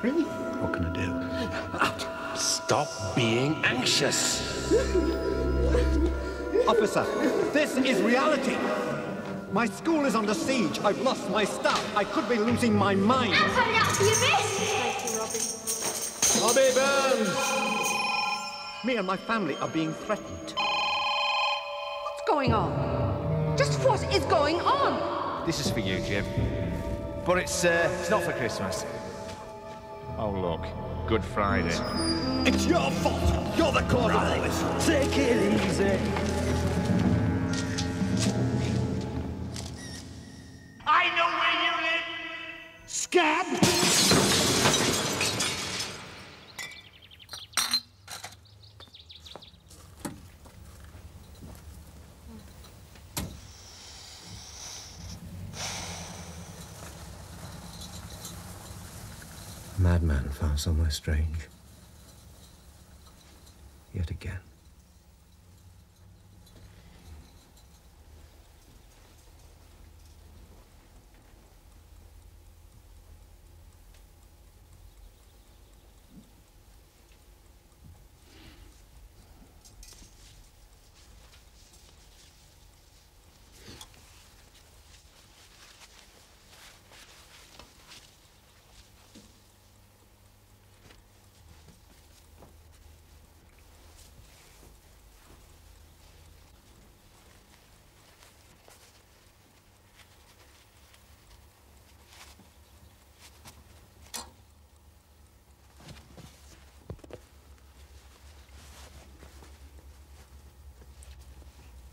What can I do? Stop being anxious. Officer, this is reality. My school is under siege. I've lost my staff. I could be losing my mind. Anthony, out for you, miss! Bobby Burns! Me and my family are being threatened. What's going on? Just what is going on? This is for you, Jim. But it's, uh, it's not for Christmas. Oh, look. Good Friday. It's your fault. You're the cause of all this. Take it easy. I know where you live! Scab! Madman found somewhere strange. Yet again.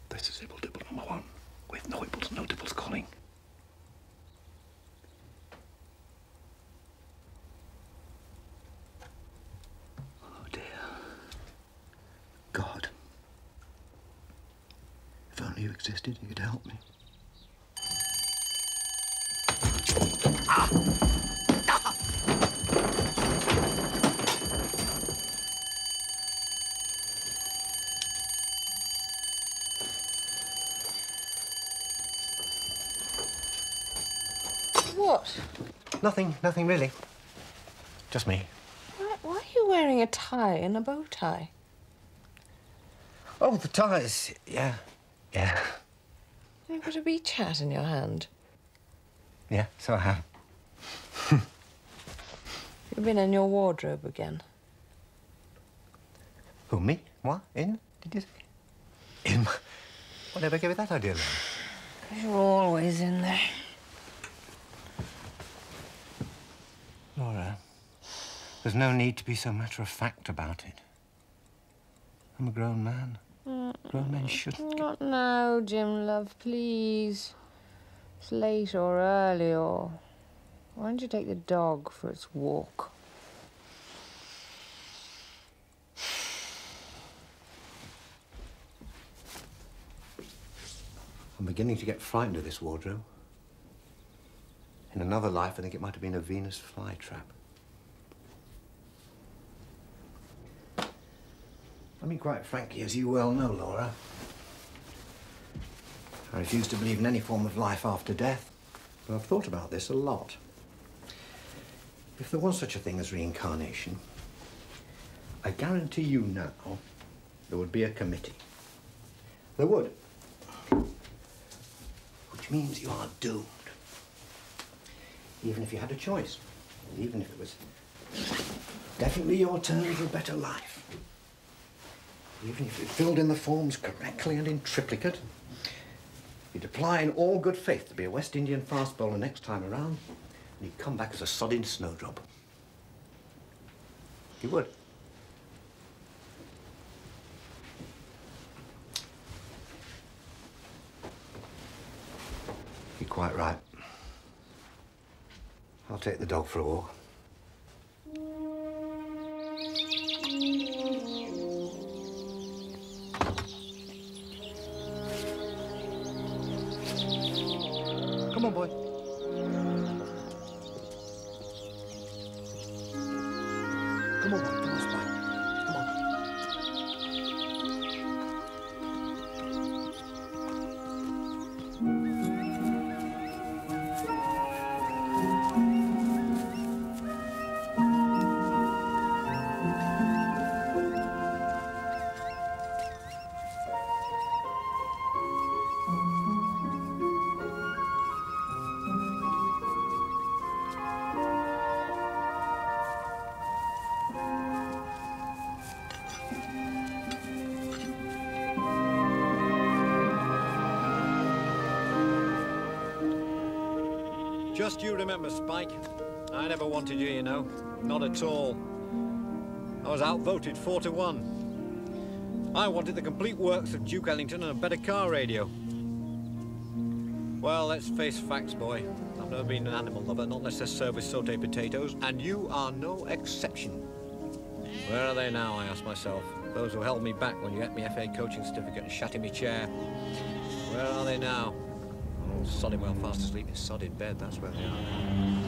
This is Ibble Dibble number one, with no Ibbles, no Dibbles calling. Oh dear. God. If only you existed, you could help me. What? Nothing, nothing really. Just me. Why, why are you wearing a tie and a bow tie? Oh, the ties. Yeah. Yeah. You've got a beach hat in your hand. Yeah, so I have. You've been in your wardrobe again. Who, me? What? In? Did you say? In? Whatever gave you that idea, then? You're always in there. Laura, there's no need to be so matter of fact about it. I'm a grown man. Grown men shouldn't. Not now, Jim, love, please. It's late or early or... Why don't you take the dog for its walk? I'm beginning to get frightened of this wardrobe. In another life, I think it might have been a Venus flytrap. I mean, quite frankly, as you well know, Laura, I refuse to believe in any form of life after death. But I've thought about this a lot. If there was such a thing as reincarnation, I guarantee you now there would be a committee. There would. Which means you are doomed. Even if you had a choice. Even if it was definitely your turn for a better life. Even if you filled in the forms correctly and in triplicate. He'd apply in all good faith to be a West Indian fast bowler next time around, and he'd come back as a sodding snowdrop. He would. You're quite right. I'll take the dog for a walk. Come on, never wanted you, you know. Not at all. I was outvoted four to one. I wanted the complete works of Duke Ellington and a better car radio. Well, let's face facts, boy. I've never been an animal lover, not unless they're served with sauteed potatoes, and you are no exception. Where are they now, I ask myself? Those who held me back when you got me FA coaching certificate and shat in me chair. Where are they now? Oh, sodding well fast asleep in sodded bed, that's where they are.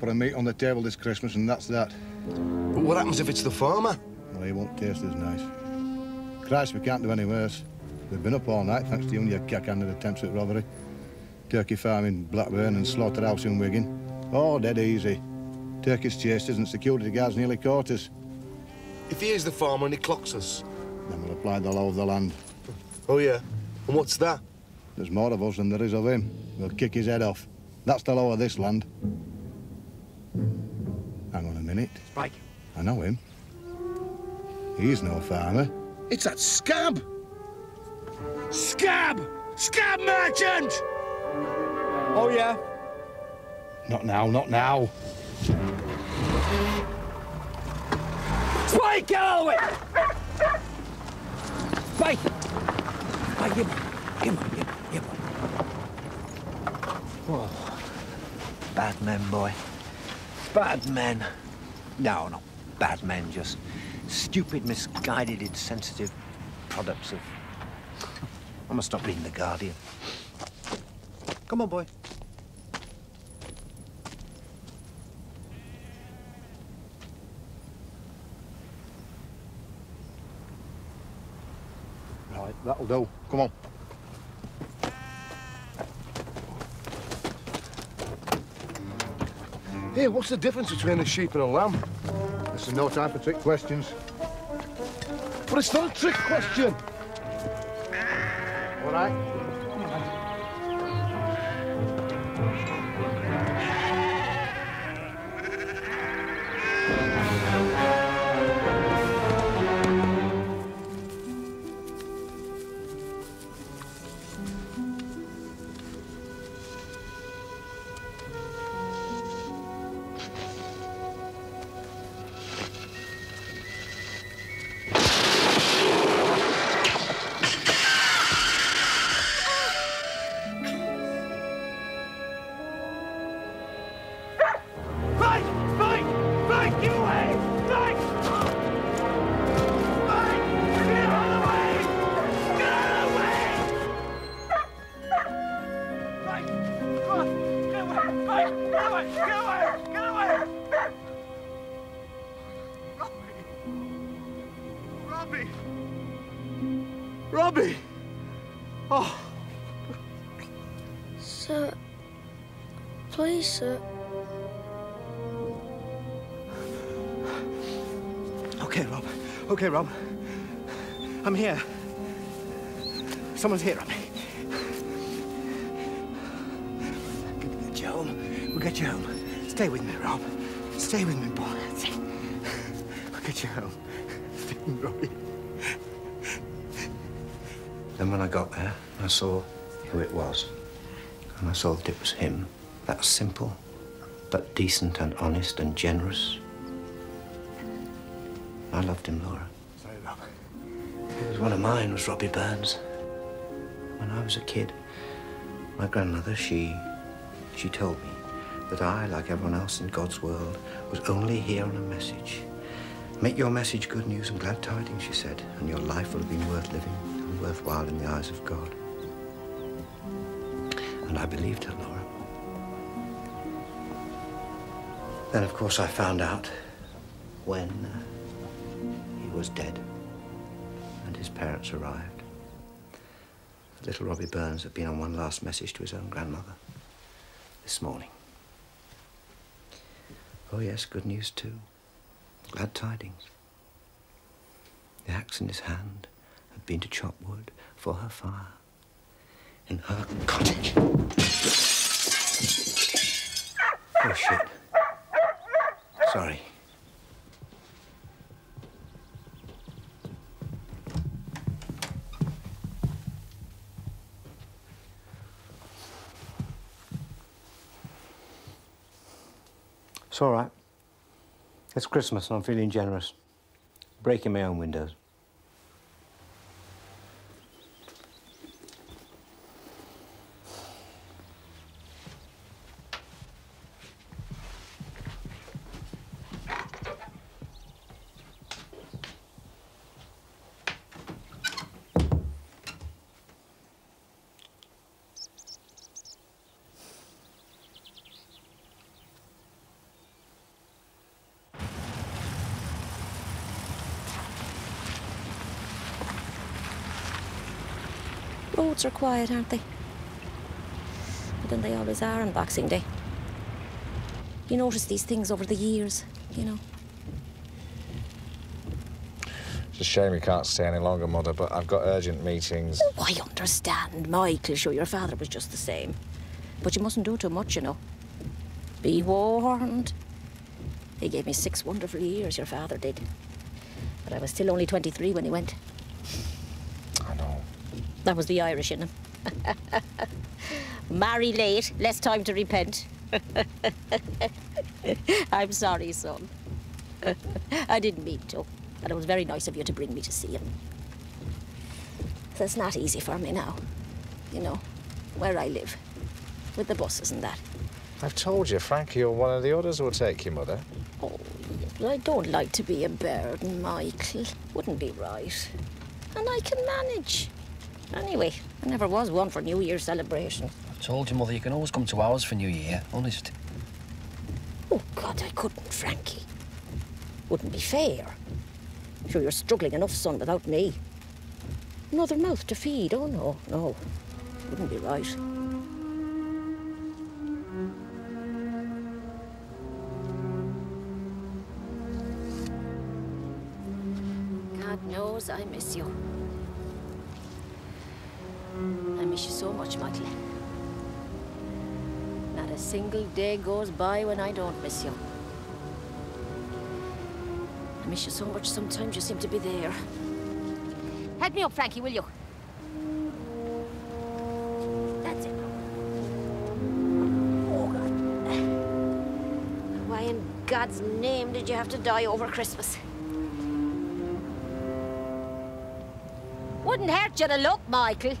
Or another, I'm meat on the table this Christmas, and that's that. But what happens if it's the farmer? Well, he won't taste as nice. Christ, we can't do any worse. We've been up all night, thanks to you and your cack-handed attempts at robbery. Turkey farm in Blackburn and slaughterhouse in Wigan. Oh, dead easy. Turkish chasers and security guards nearly caught us. If he is the farmer and he clocks us. Then we'll apply the law of the land. Oh, yeah? And what's that? There's more of us than there is of him. We'll kick his head off. That's the law of this land. I know him. He's no farmer. It's that scab! Scab! Scab merchant! Oh, yeah? Not now, not now. Spike, get out of the way! Spike! Spike, give on. Give on, give on, give on. Oh. Bad men, boy. Bad men. No, not bad men, just stupid, misguided, insensitive products of... I must stop reading The Guardian. Come on, boy. Right, that'll do. Come on. Hey, what's the difference between a sheep and a lamb? This is no time for trick questions. But it's not a trick question. All right. Okay, Rob. I'm here. Someone's here, Robbie. We'll get you home. We'll get you home. Stay with me, Rob. Stay with me, boy. We'll get you home. Stay with me, Robbie. Then when I got there, I saw who it was. And I saw that it was him. That simple, but decent and honest and generous. I loved him, Laura. One of mine, was Robbie Burns. When I was a kid, my grandmother, she, she told me that I, like everyone else in God's world, was only here on a message. Make your message good news and glad tidings, she said, and your life will have been worth living and worthwhile in the eyes of God. And I believed her, Laura. Then, of course, I found out when uh, he was dead and his parents arrived, little Robbie Burns had been on one last message to his own grandmother this morning. Oh, yes, good news too. Glad tidings. The axe in his hand had been to chop wood for her fire in her cottage. Oh, shit. Sorry. It's all right. It's Christmas and I'm feeling generous. Breaking my own windows. Roads are quiet, aren't they? But then they always are on Boxing Day. You notice these things over the years, you know. It's a shame you can't stay any longer, Mother, but I've got urgent meetings. Oh, I understand, Michael. Sure, your father was just the same. But you mustn't do too much, you know. Be warned. He gave me six wonderful years, your father did. But I was still only 23 when he went. That was the Irish in him. Marry late, less time to repent. I'm sorry, son. I didn't mean to. And it was very nice of you to bring me to see him. It's not easy for me now, you know, where I live, with the buses and that. I've told you, Frankie or one of the others will take you, Mother. Oh, I don't like to be a burden, Michael. Wouldn't be right. And I can manage. Anyway, I never was one for New Year's celebration. I told you, Mother, you can always come to ours for New Year, honest. Oh, God, I couldn't, Frankie. Wouldn't be fair. Sure, you're struggling enough, son, without me. Another mouth to feed. Oh, no, no. Wouldn't be right. God knows I miss you. Single day goes by when I don't miss you. I miss you so much, sometimes you seem to be there. Help me up, Frankie, will you? That's it. Oh, God. Why in God's name did you have to die over Christmas? Wouldn't hurt you to look, Michael.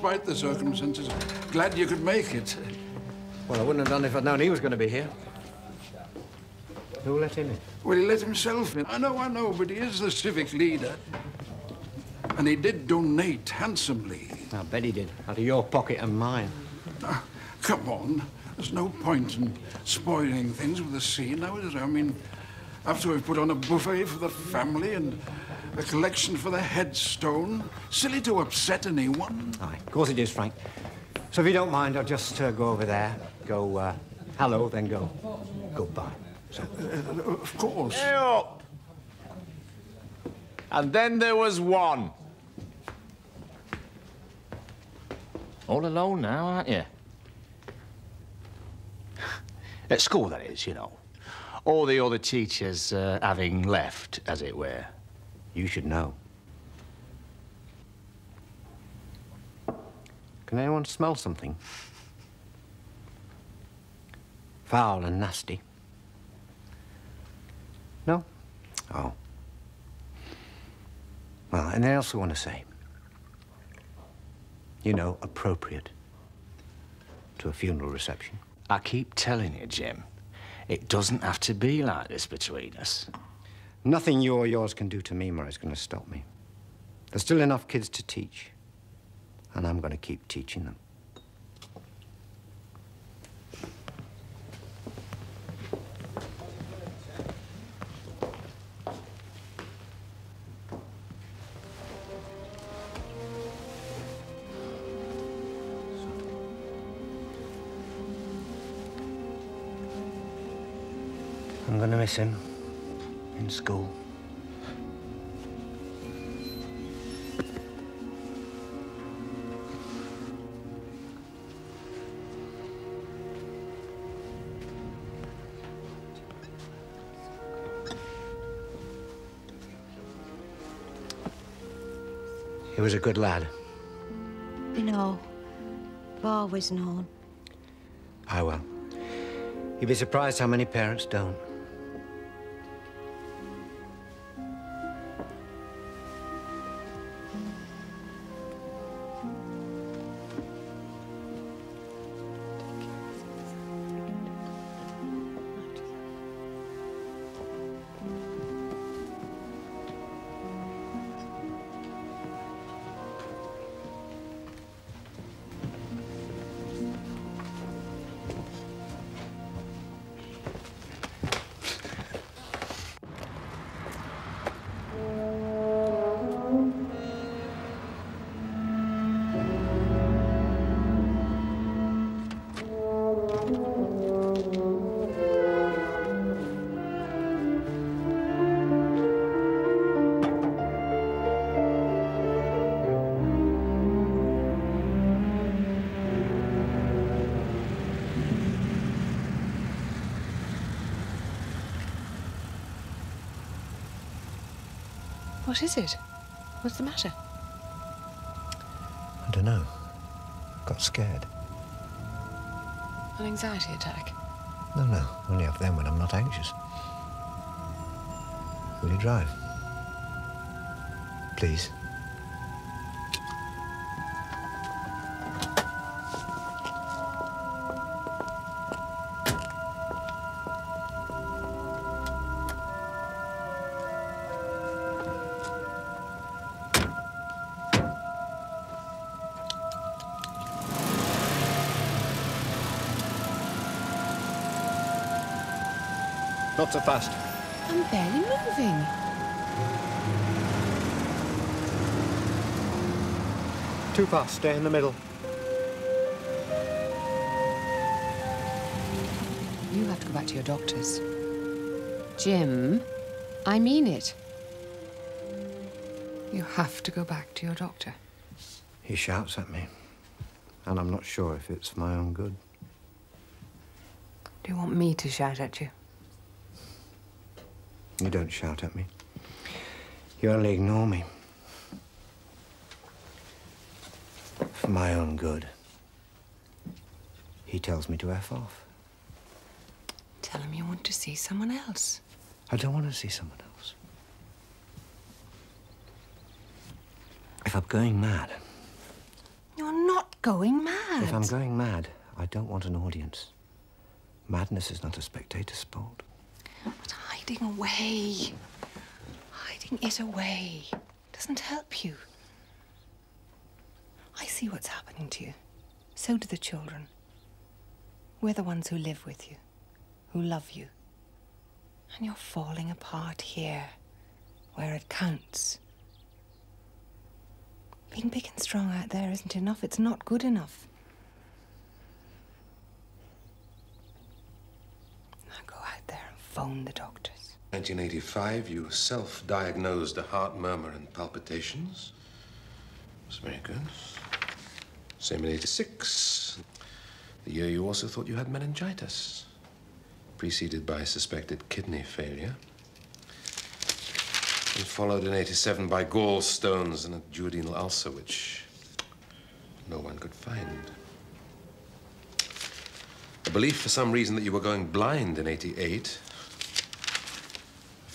Despite the circumstances. Glad you could make it. Well, I wouldn't have done if I'd known he was going to be here. Who let him in? Well, he let himself in. I know, I know, but he is the civic leader. And he did donate handsomely. I bet he did. Out of your pocket and mine. Ah, come on. There's no point in spoiling things with a scene now, is there? I mean, after we've put on a buffet for the family and a collection for the headstone, silly to upset anyone. Aye, of course it is, Frank. So if you don't mind, I'll just uh, go over there, go uh, hello, then go goodbye. So, Uh, of course. Hey up! And then there was one. All alone now, aren't you? At school, that is, you know. All the other teachers uh, having left, as it were. You should know. Can anyone smell something? Foul and nasty. No? Oh. Well, anything else you want to say? You know, appropriate to a funeral reception. I keep telling you, Jim, it doesn't have to be like this between us. Nothing you or yours can do to me, Murray's going to stop me. There's still enough kids to teach, and I'm going to keep teaching them. I'm going to miss him school. He was a good lad. You know, I've always known. I will. You'd be surprised how many parents don't. What is it? What's the matter? I don't know. Got scared. An anxiety attack? No, no. Only have them when I'm not anxious. Will you drive? Please. Not so fast. I'm barely moving. Too fast. Stay in the middle. You have to go back to your doctors. Jim, I mean it. You have to go back to your doctor. He shouts at me. And I'm not sure if it's for my own good. Do you want me to shout at you? You don't shout at me. You only ignore me. For my own good. He tells me to F off. Tell him you want to see someone else. I don't want to see someone else. If I'm going mad, You're not going mad. if I'm going mad, I don't want an audience. Madness is not a spectator sport. Hiding away, hiding it away, doesn't help you. I see what's happening to you. So do the children. We're the ones who live with you, who love you. And you're falling apart here, where it counts. Being big and strong out there isn't enough. It's not good enough. Now go out there and phone the doctors. 1985, you self-diagnosed a heart murmur and palpitations. That's very good. Same in 86. The year you also thought you had meningitis, preceded by suspected kidney failure. And followed in 87 by gallstones and a duodenal ulcer, which no one could find. A belief, for some reason, that you were going blind in 88.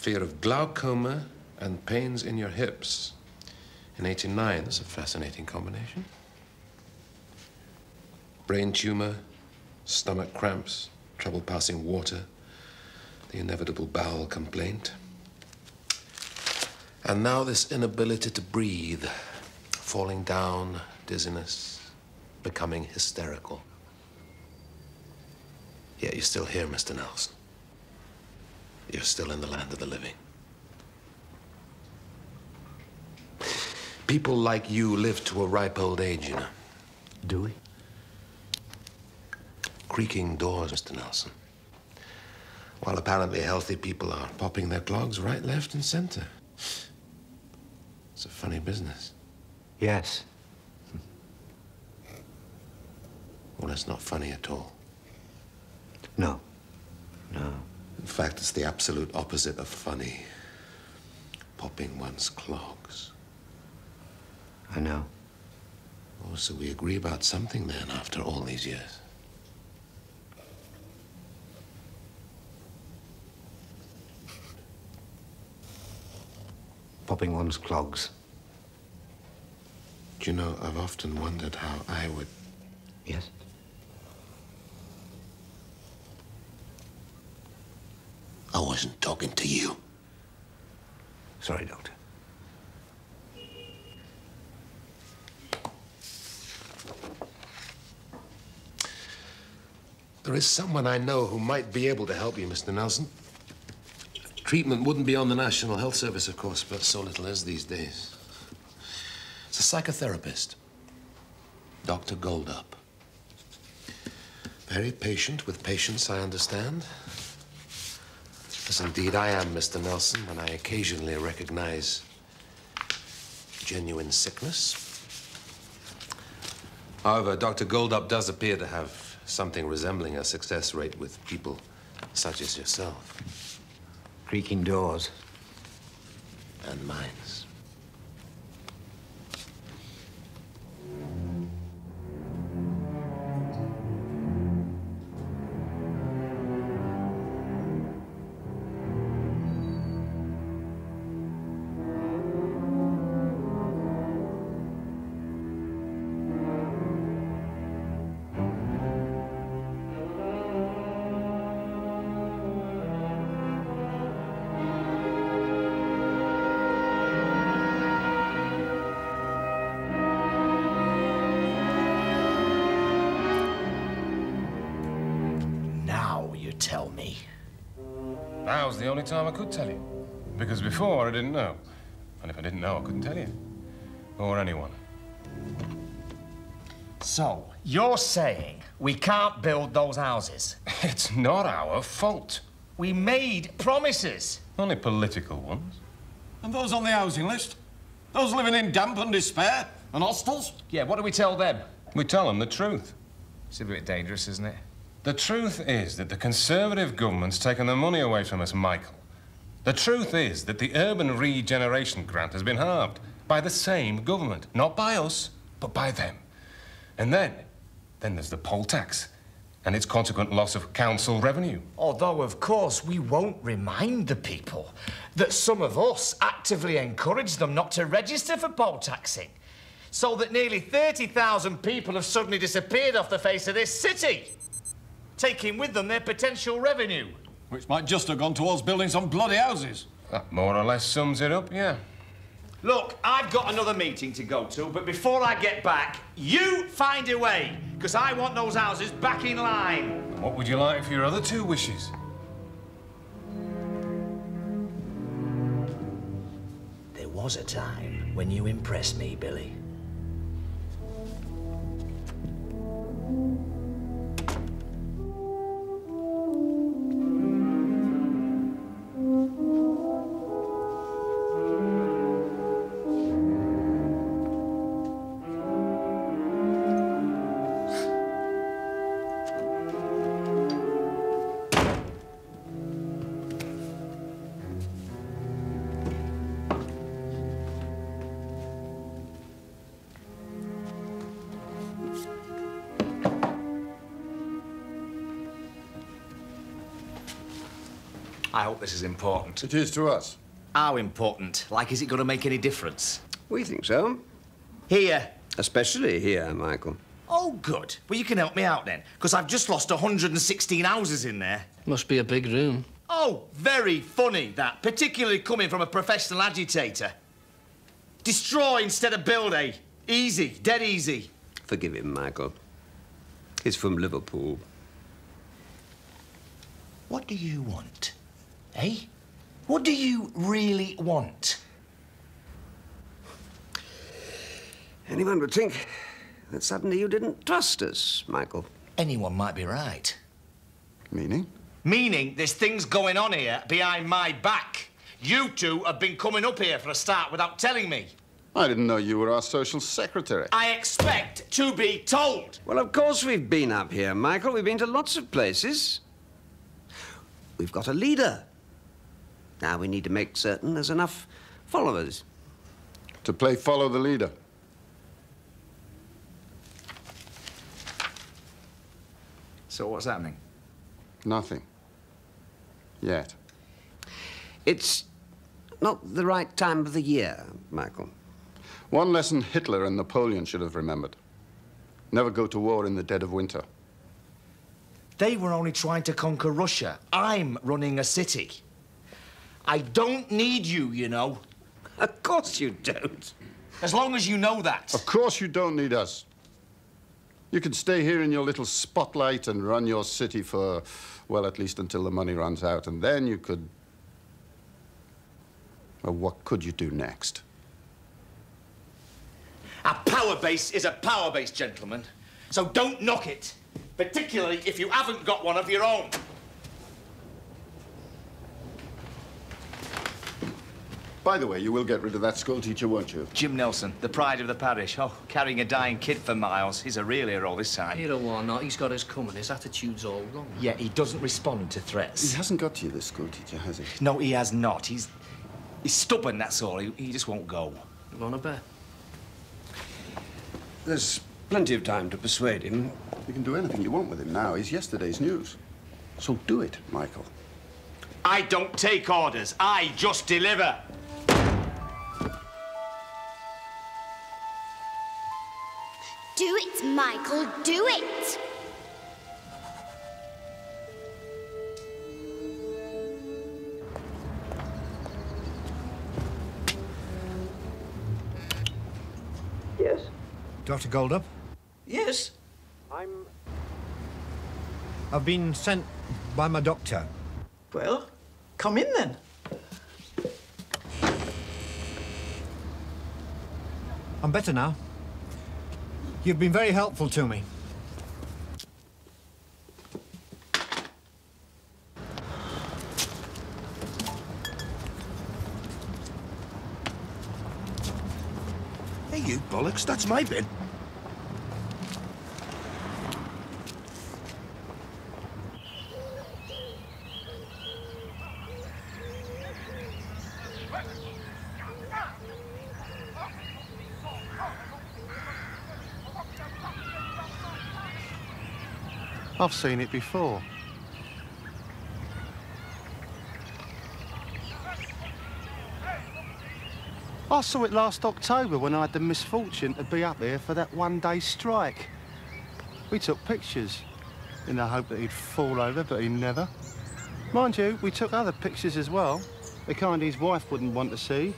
Fear of glaucoma and pains in your hips. In 89, that's a fascinating combination. Brain tumor, stomach cramps, trouble passing water, the inevitable bowel complaint. And now this inability to breathe, falling down, dizziness, becoming hysterical. Yet you're still here, Mr. Nelson. You're still in the land of the living. People like you live to a ripe old age, you know. Do we? Creaking doors, Mr. Nelson. While apparently healthy people are popping their clogs right, left, and center. It's a funny business. Yes. Well, it's not funny at all. No. No. In fact, it's the absolute opposite of funny. Popping one's clogs. I know. Oh, so we agree about something then after all these years. Popping one's clogs. Do you know, I've often wondered how I would. Yes? I wasn't talking to you. Sorry, Doctor. There is someone I know who might be able to help you, Mr. Nelson. Treatment wouldn't be on the National Health Service, of course, but so little is these days. It's a psychotherapist, Dr. Goldup. Very patient with patients, I understand. As indeed I am, Mr. Nelson, when I occasionally recognize genuine sickness. However, Dr. Goldup does appear to have something resembling a success rate with people such as yourself. Creaking doors. And minds. Didn't know. And if I didn't know, I couldn't tell you. Or anyone. So, you're saying we can't build those houses? It's not our fault. We made promises. Only political ones. And those on the housing list? Those living in damp and despair? And hostels? Yeah, what do we tell them? We tell them the truth. It's a bit dangerous, isn't it? The truth is that the Conservative government's taken the money away from us, Michael. The truth is that the Urban Regeneration Grant has been halved by the same government. Not by us, but by them. And then, then there's the poll tax and its consequent loss of council revenue. Although, of course, we won't remind the people that some of us actively encourage them not to register for poll taxing. So that nearly 30,000 people have suddenly disappeared off the face of this city, taking with them their potential revenue. Which might just have gone towards building some bloody houses. That more or less sums it up, yeah. Look, I've got another meeting to go to, but before I get back, you find a way, because I want those houses back in line. And what would you like for your other two wishes? There was a time when you impressed me, Billy. I hope this is important. It is to us. How important? Like, is it going to make any difference? We think so. Here. Especially here, Michael. Oh, good. Well, you can help me out then, because I've just lost 116 houses in there. Must be a big room. Oh, very funny, that, particularly coming from a professional agitator. Destroy instead of build, eh? Easy, dead easy. Forgive him, Michael. He's from Liverpool. What do you want? Eh? What do you really want? Anyone would think that suddenly you didn't trust us, Michael. Anyone might be right. Meaning? Meaning there's things going on here behind my back. You two have been coming up here for a start without telling me. I didn't know you were our social secretary. I expect to be told. Well, of course we've been up here, Michael. We've been to lots of places. We've got a leader. Now we need to make certain there's enough followers. To play follow the leader. So what's happening? Nothing. Yet. It's not the right time of the year, Michael. One lesson Hitler and Napoleon should have remembered. Never go to war in the dead of winter. They were only trying to conquer Russia. I'm running a city. I don't need you, you know. Of course you don't. As long as you know that. Of course you don't need us. You can stay here in your little spotlight and run your city for, well, at least until the money runs out. And then you could... Well, what could you do next? A power base is a power base, gentlemen. So don't knock it. Particularly if you haven't got one of your own. By the way, you will get rid of that schoolteacher, won't you? Jim Nelson, the pride of the parish. Oh, carrying a dying kid for miles. He's a real hero this time. Hero or not, he's got us coming. His attitude's all wrong. Yeah, he doesn't respond to threats. He hasn't got to you, this schoolteacher, has he? No, he has not. He's he's stubborn, that's all. He, he just won't go. You want a bet? There's plenty of time to persuade him. You can do anything you want with him now. He's yesterday's news. So do it, Michael. I don't take orders. I just deliver. Do it, Michael, do it! Yes? Dr. Goldup? Yes? I'm... I've been sent by my doctor. Well, come in then. I'm better now. You've been very helpful to me. Hey, you bollocks, that's my bin. I've seen it before. I saw it last October when I had the misfortune to be up here for that one-day strike. We took pictures in the hope that he'd fall over, but he never. Mind you, we took other pictures as well, the kind his wife wouldn't want to see.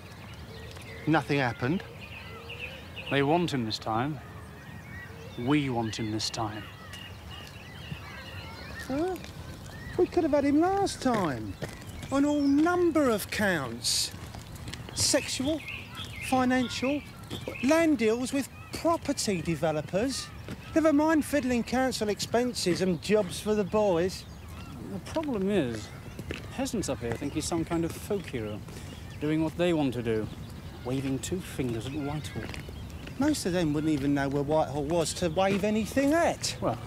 Nothing happened. They want him this time. We want him this time. Huh? We could have had him last time. On all number of counts. Sexual, financial, land deals with property developers. Never mind fiddling council expenses and jobs for the boys. The problem is, peasants up here think he's some kind of folk hero, doing what they want to do, waving two fingers at Whitehall. Most of them wouldn't even know where Whitehall was to wave anything at. Well,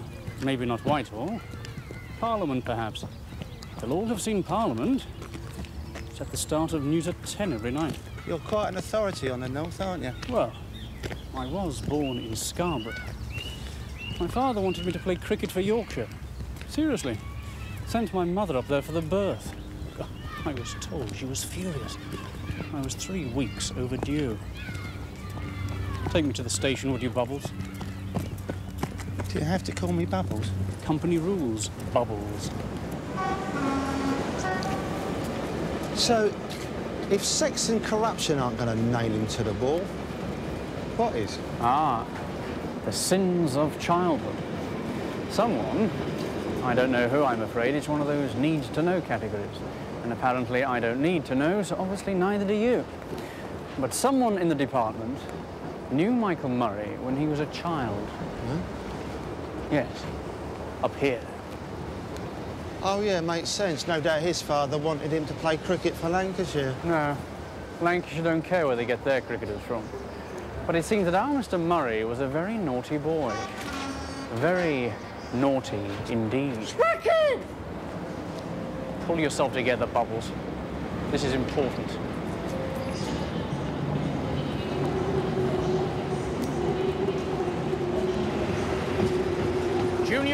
maybe not Whitehall. Parliament, perhaps. They'll all have seen Parliament. It's at the start of news at 10 every night. You're quite an authority on the North, aren't you? Well, I was born in Scarborough. My father wanted me to play cricket for Yorkshire. Seriously. Sent my mother up there for the birth. I was told she was furious. I was three weeks overdue. Take me to the station, would you, Bubbles? Do you have to call me Bubbles? Company rules, Bubbles. So, if sex and corruption aren't going to nail him to the wall, what is? Ah, the sins of childhood. Someone, I don't know who, I'm afraid, it's one of those needs to know categories. And apparently I don't need to know, so obviously neither do you. But someone in the department knew Michael Murray when he was a child. Yes, up here. Oh, yeah, makes sense. No doubt his father wanted him to play cricket for Lancashire. No, Lancashire don't care where they get their cricketers from. But it seems that our Mr. Murray was a very naughty boy. Very naughty indeed. Pull yourself together, Bubbles. This is important.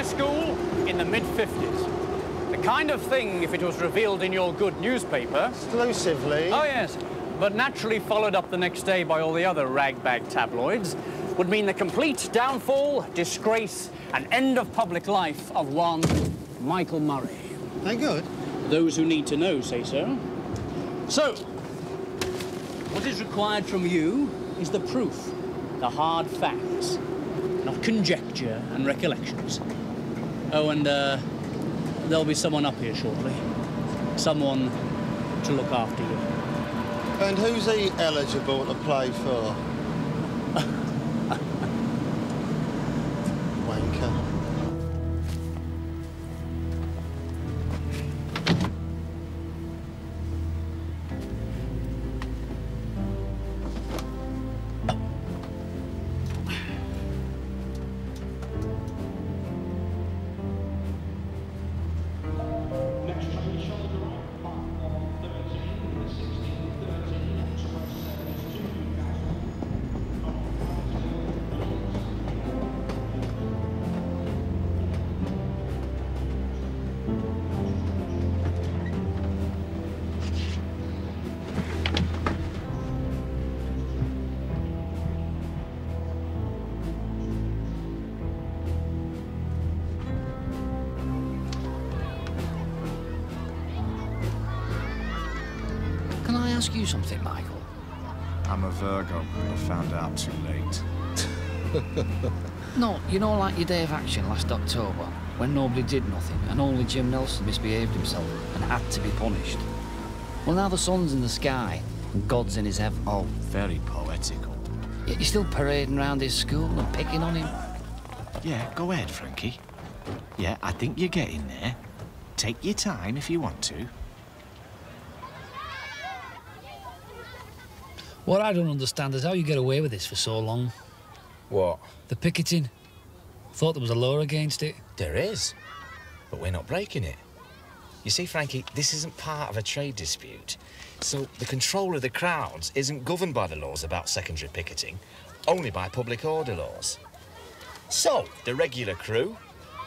School in the mid-50s. The kind of thing, if it was revealed in your good newspaper... Exclusively? Oh, yes. But naturally followed up the next day by all the other ragbag tabloids, would mean the complete downfall, disgrace, and end of public life of one Michael Murray. They good? Those who need to know say so. So, what is required from you is the proof, the hard facts, not conjecture and recollections. Oh, and uh, there'll be someone up here shortly. Someone to look after you. And who's he eligible to play for? ask you something, Michael? I'm a Virgo. but I found out too late. No, you know, like your day of action last October, when nobody did nothing and only Jim Nelson misbehaved himself and had to be punished. Well, now the sun's in the sky and God's in his heaven. Oh, very poetical. Yet you're still parading around his school and picking on him. Yeah, go ahead, Frankie. Yeah, I think you're getting there. Take your time if you want to. What I don't understand is how you get away with this for so long. What? The picketing. Thought there was a law against it. There is. But we're not breaking it. You see, Frankie, this isn't part of a trade dispute. So the control of the crowds isn't governed by the laws about secondary picketing, only by public order laws. So the regular crew,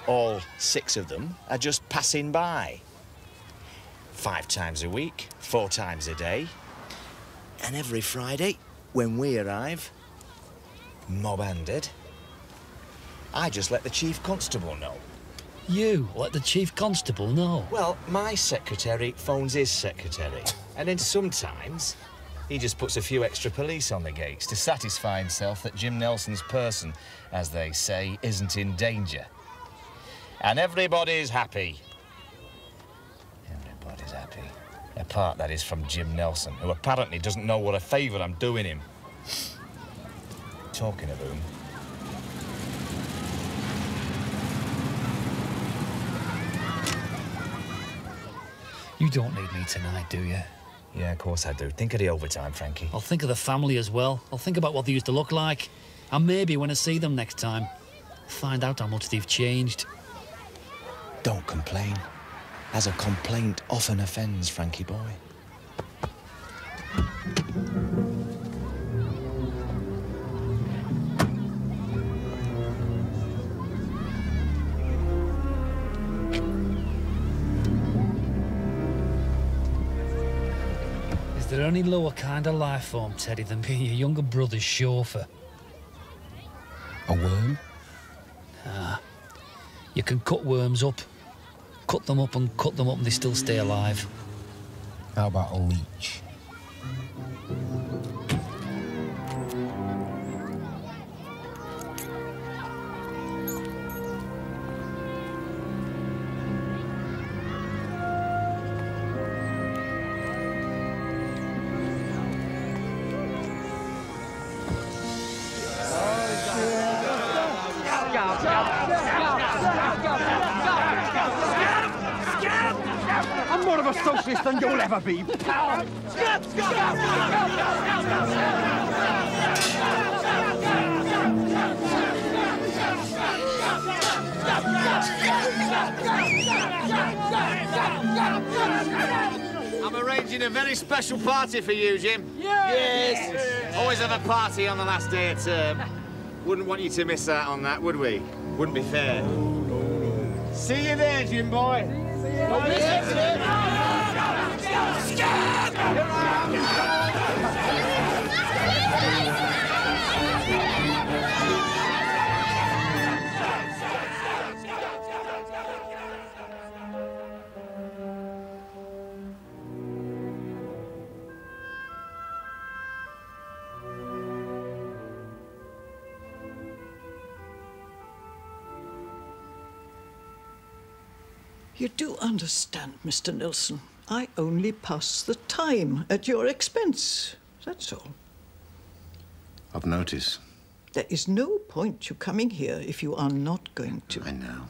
all six of them, are just passing by. Five times a week, four times a day. And every Friday, when we arrive, mob-handed, I just let the chief constable know. You let the chief constable know. Well, my secretary phones his secretary. and then sometimes he just puts a few extra police on the gates to satisfy himself that Jim Nelson's person, as they say, isn't in danger. And everybody's happy. Everybody's happy. Apart, that is, from Jim Nelson, who apparently doesn't know what a favour I'm doing him. Talking of whom, You don't need me tonight, do you? Yeah, of course I do. Think of the overtime, Frankie. I'll think of the family as well. I'll think about what they used to look like. And maybe when I see them next time, find out how much they've changed. Don't complain, as a complaint often offends, Frankie boy. Is there any lower kind of life form, Teddy, than being your younger brother's chauffeur? A worm? Ah. You can cut worms up. Cut them up and cut them up and they still stay alive. How about a leech? Ever be, pal. I'm arranging a very special party for you, Jim. Yes! Always have a party on the last day of term. Wouldn't want you to miss out on that, would we? Wouldn't be fair. See you there, Jim boy. You do understand, Mr. Nelson. I only pass the time at your expense. That's all. I've noticed. There is no point you coming here if you are not going to. I know.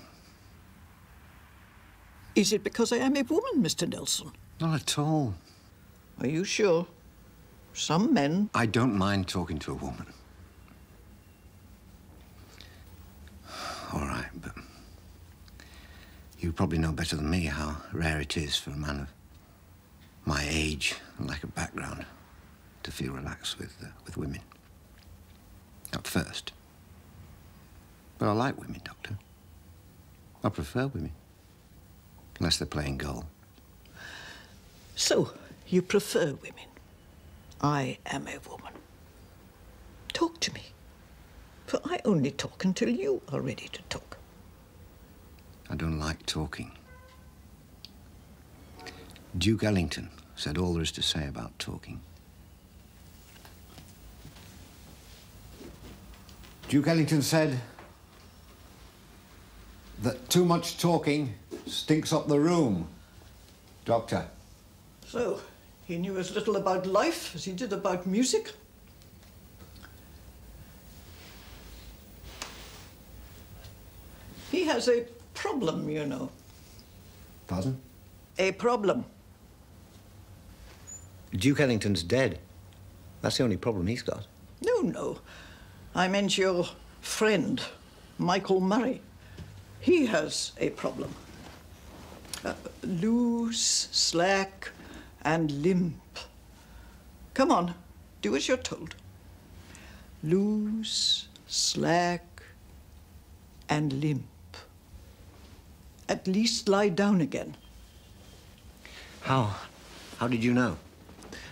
Is it because I am a woman, Mr. Nelson? Not at all. Are you sure? Some men. I don't mind talking to a woman. All right, but you probably know better than me how rare it is for a man of my age and lack of background to feel relaxed with uh, with women. At first. But I like women, Doctor. I prefer women. Unless they're playing goal. So, you prefer women. I am a woman. Talk to me. For I only talk until you are ready to talk. I don't like talking. Duke Ellington said all there is to say about talking. Duke Ellington said that too much talking stinks up the room. Doctor. So, he knew as little about life as he did about music? He has a problem, you know. Pardon? A problem. Duke Ellington's dead. That's the only problem he's got. No, no. I meant your friend, Michael Murray. He has a problem. Uh, loose, slack, and limp. Come on, do as you're told. Loose, slack, and limp. At least lie down again. How? How did you know?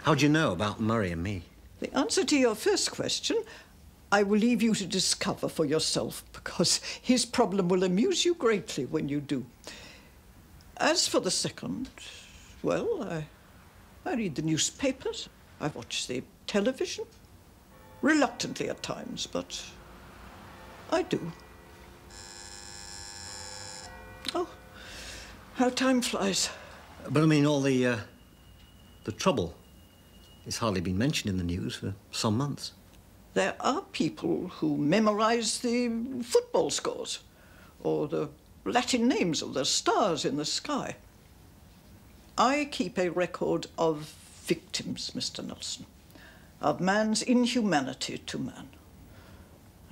How'd you know about Murray and me? The answer to your first question, I will leave you to discover for yourself, because his problem will amuse you greatly when you do. As for the second, well, I, I read the newspapers, I watch the television. Reluctantly at times, but I do. Oh, how time flies. But I mean, all the, uh, the trouble. It's hardly been mentioned in the news for some months. There are people who memorize the football scores or the Latin names of the stars in the sky. I keep a record of victims, Mr. Nelson, of man's inhumanity to man.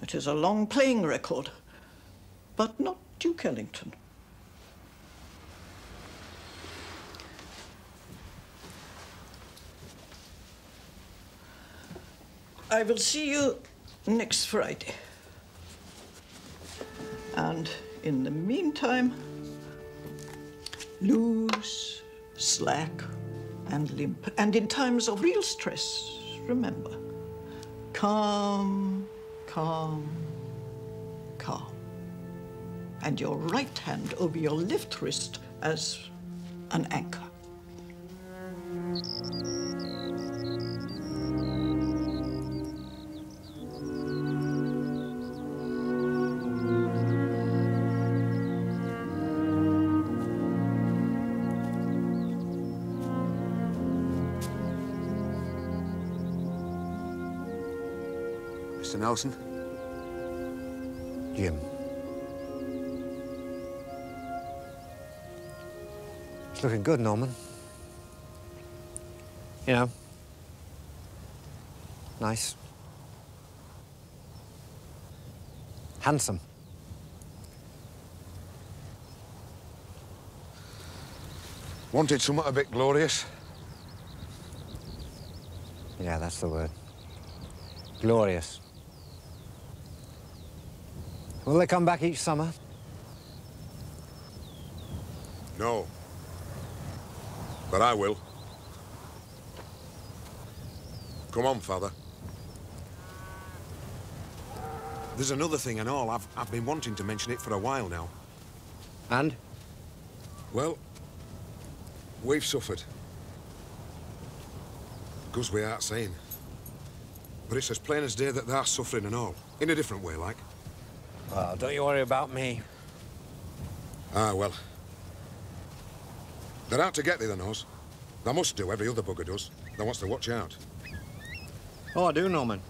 It is a long playing record, but not Duke Ellington. I will see you next Friday. And in the meantime, loose, slack, and limp. And in times of real stress, remember calm, calm, calm. And your right hand over your left wrist as an anchor. Nelson? Jim. It's looking good, Norman. You know, nice. Handsome. Wanted something a bit glorious? Yeah, that's the word. Glorious. Will they come back each summer? No. But I will. Come on, Father. There's another thing and all. I've, I've been wanting to mention it for a while now. And? Well, we've suffered. Goes without saying. But it's as plain as day that they're suffering and all. In a different way, like. Well, don't you worry about me. Ah, well. They're out to get thee, the nose. They must do, every other bugger does. They wants to watch out. Oh, I do, Norman.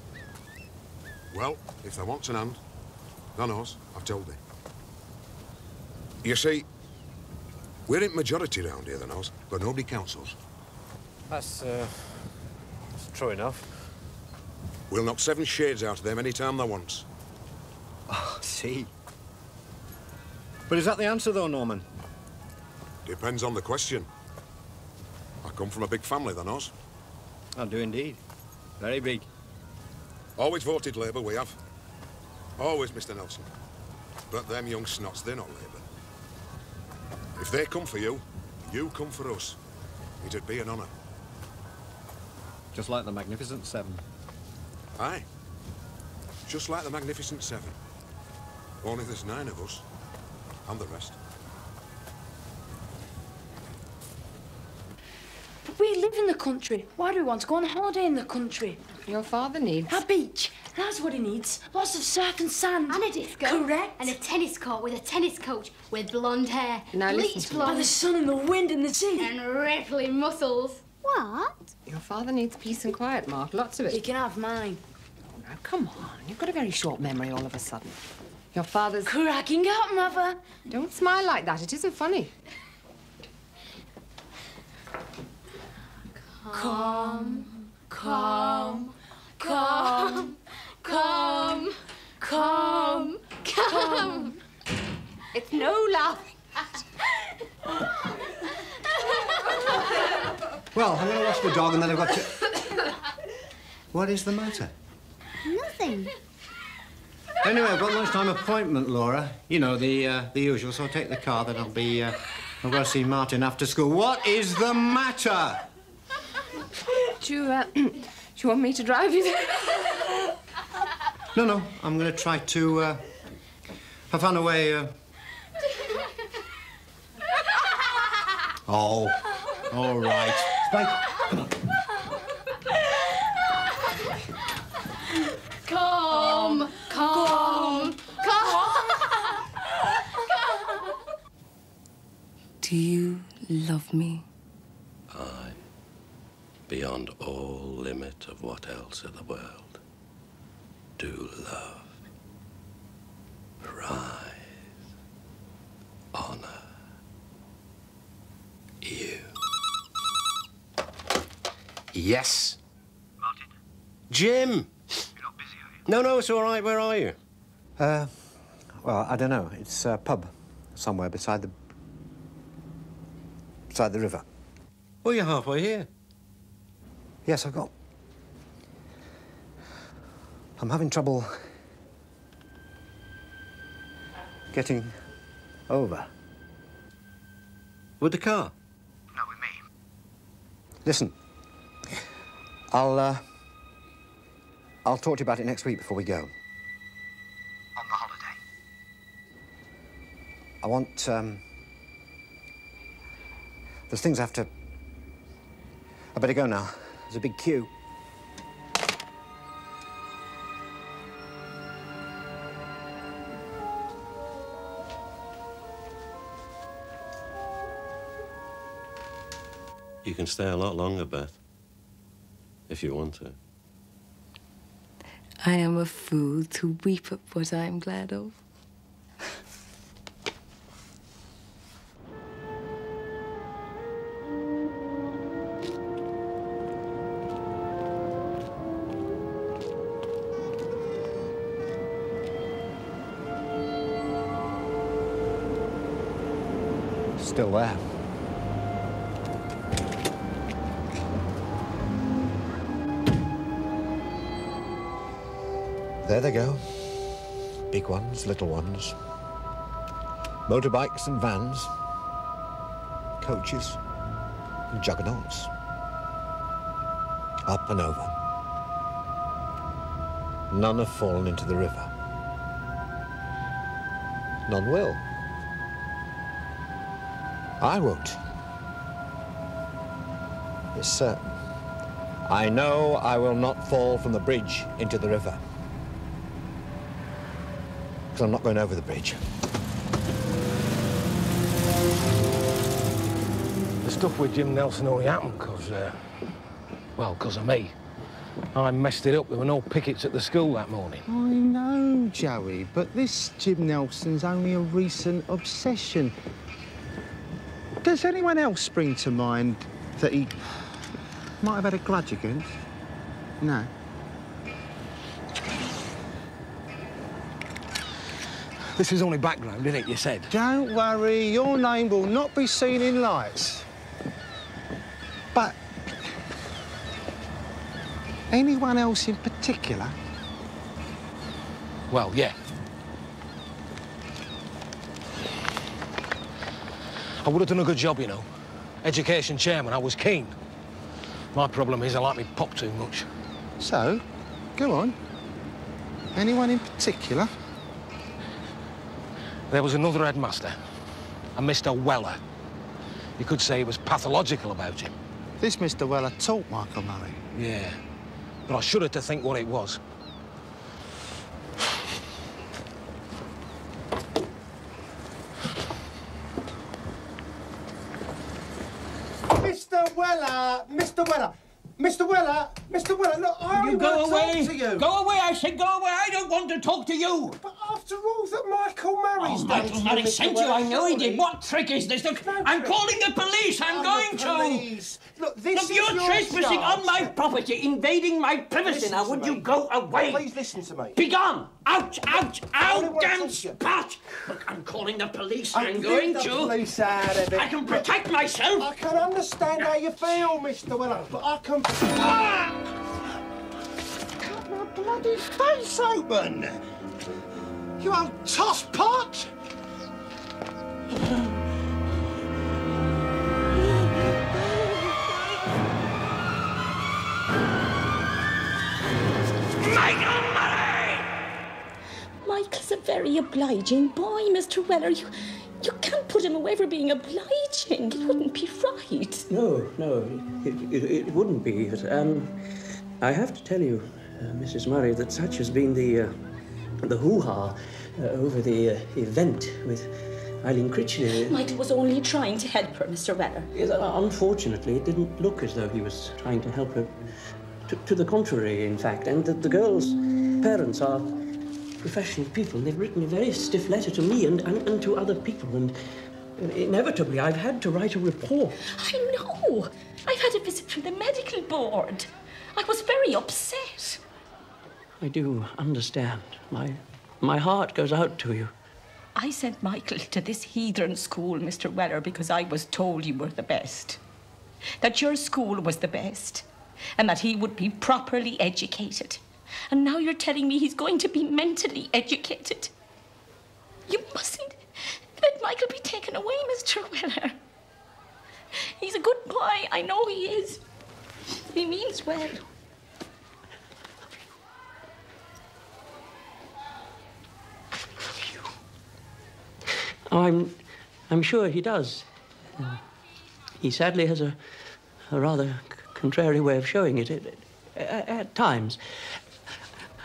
Well, if they wants an hand, thou knows, I've told thee. You see, we're in majority round here, the knows, but nobody counts us. That's, uh, that's true enough. We'll knock seven shades out of them any time they wants. See. But is that the answer, though, Norman? Depends on the question. I come from a big family, the us. I do indeed. Very big. Always voted Labour, we have. Always, Mr Nelson. But them young snots, they're not Labour. If they come for you, you come for us. It'd be an honour. Just like the Magnificent Seven. Aye. Just like the Magnificent Seven. Only there's nine of us. And the rest. But we live in the country. Why do we want to go on holiday in the country? Your father needs. A beach. That's what he needs. Lots of surf and sand. And a disco. Correct. And a tennis court with a tennis coach with blonde hair. Now listen bleach to me. By the sun and the wind and the sea. And rippling muscles. What? Your father needs peace and quiet, Mark. Lots of it. You can have mine. Now, come on. You've got a very short memory all of a sudden. Your father's... Cracking up, Mother. Don't smile like that. It isn't funny. Come, come, come, come, come, come. It's no laughing. Well, I'm going to wash the dog and then I've got to... What is the matter? Nothing. Anyway, I've got lunchtime appointment, Laura. You know, the uh, the usual, so I'll take the car, then I'll be... Uh, I've got to see Martin after school. What is the matter? Do you, uh, do you want me to drive you there? No, no, I'm going to try to... Uh, I found a way... Uh... Oh, all right. Spike, come on. Come, come, come. Do you love me? I, beyond all limit of what else in the world, do love, pride, honor you. Yes. Martin. Jim. You're not busy, are you? No, no, it's all right. Where are you? Uh, well, I don't know. It's a pub somewhere beside the... beside the river. Well, you're halfway here. Yes, I've got... I'm having trouble... getting over. With the car? No, with me. Listen, I'll, uh, I'll talk to you about it next week before we go. On the holiday. I want, um, there's things I have to... I better go now. There's a big queue. You can stay a lot longer, Beth. If you want to. I am a fool to weep at what I am glad of. Little ones. Motorbikes and vans. Coaches and juggernauts. Up and over. None have fallen into the river. None will. I won't. It's certain. I know I will not fall from the bridge into the river. Because I'm not going over the bridge. The stuff with Jim Nelson only happened because, uh, well, because of me. I messed it up. There were no pickets at the school that morning. I know, Joey, but this Jim Nelson's only a recent obsession. Does anyone else spring to mind that he might have had a grudge against? No. This is only background, isn't it, you said? Don't worry, your name will not be seen in lights. But anyone else in particular? Well, yeah. I would have done a good job, you know. Education chairman, I was keen. My problem is I like me pop too much. So, go on. Anyone in particular? There was another headmaster, a Mr. Weller. You could say he was pathological about him. This Mr. Weller taught Michael Murray. Yeah. But I shudder to think what it was. Mr. Weller! Mr. Weller! Mr. Weller! Mr. Weller, look, I only You go want to away. talk to you. Go away, I said go away. I don't want to talk to you. But after all that Michael Murray's Oh, Michael Murray you, sent you. I know he did. What trick is this? Look, I'm trick. calling the police. I'm Oh, going the to. police. Look, this Look, is you're your trespassing chance. on my property, invading my privacy. Listen now, would me. you go away? Please listen to me. Be gone! Out! Out! Out! Damn spot! Look, I'm calling the police. I I'm going the to. police out of it. I can protect myself. I can understand how you feel, Mr. Willow, but I can. Ah! Cut my bloody face open! You old tosspot! Michael Murray! Michael's a very obliging boy, Mr. Weller. You, you can't put him away for being obliging. It wouldn't be right. No, no, it, it, it wouldn't be. But, um, I have to tell you, uh, Mrs. Murray, that such has been the uh, the hoo-ha over the uh, event with Eileen Critchley. Michael was only trying to help her, Mr. Weller. Yes, uh, Unfortunately, it didn't look as though he was trying to help her. To, to the contrary, in fact, and that the girl's parents are professional people. They've written a very stiff letter to me and, and, and to other people, and inevitably I've had to write a report. I know. I've had a visit from the medical board. I was very upset. I do understand. My, my heart goes out to you. I sent Michael to this heathen school, Mr. Weller, because I was told you were the best. That your school was the best. And that he would be properly educated. And now you're telling me he's going to be mentally educated. You mustn't let Michael be taken away, Mr. Weller. He's a good boy, I know he is. He means well. Oh, I'm, I'm sure he does. Uh, he sadly has a, a rather contrary way of showing it at, at, at times.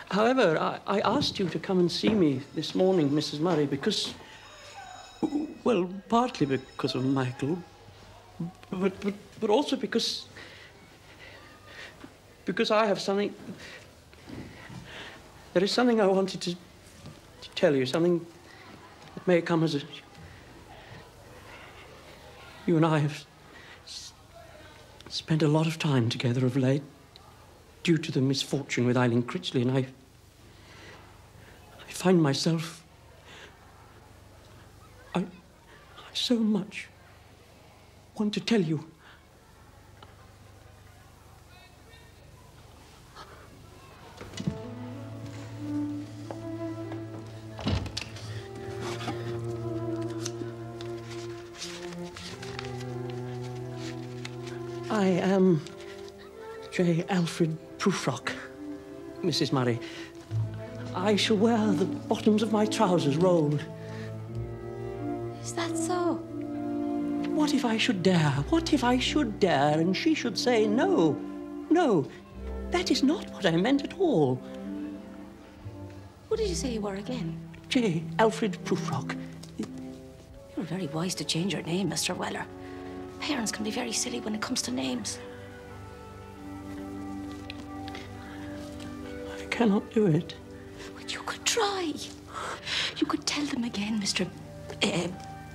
However, I, I asked you to come and see me this morning, Mrs. Murray, because, well, partly because of Michael, but, but, but also because, because I have something, there is something I wanted to, to tell you, something may come as a, you and I have spent a lot of time together of late due to the misfortune with Eileen Critchley, and I. I find myself. I, I so much want to tell you. Am J. Alfred Prufrock, Mrs. Murray. I shall wear the bottoms of my trousers rolled. Is that so? What if I should dare? What if I should dare and she should say no? No, that is not what I meant at all. What did you say you were again? J. Alfred Prufrock. You're very wise to change your name, Mr. Weller. Parents can be very silly when it comes to names. I cannot do it. But you could try. You could tell them again, Mr. Uh,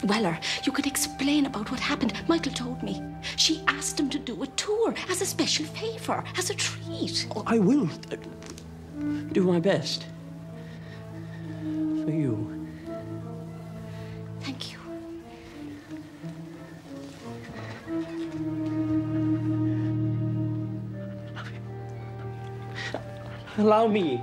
Weller. You could explain about what happened. Michael told me. She asked him to do a tour as a special favor, as a treat. I will uh, do my best. For you. Allow me.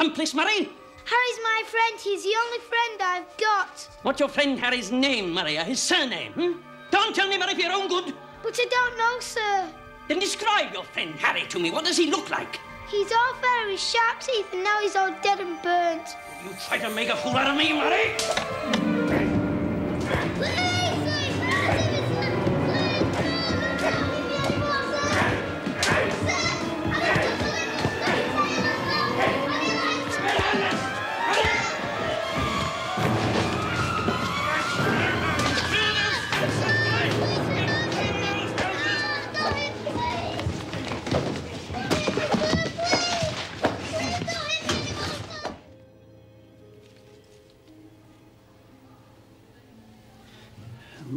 Accomplice, Murray? Harry's my friend. He's the only friend I've got. What's your friend Harry's name? Uh, His surname, hmm? Don't tell me, Murray, for your own good. But I don't know, sir. Then describe your friend Harry to me. What does he look like? He's all fair with sharp teeth, and now he's all dead and burnt. You try to make a fool out of me, Murray?